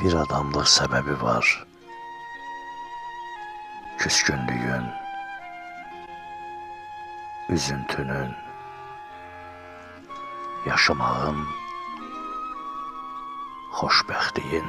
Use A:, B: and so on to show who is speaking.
A: bir adamlıq sebebi var. küskünlüğün, üzüntünün, yaşamağın, xoşbəxtliyin.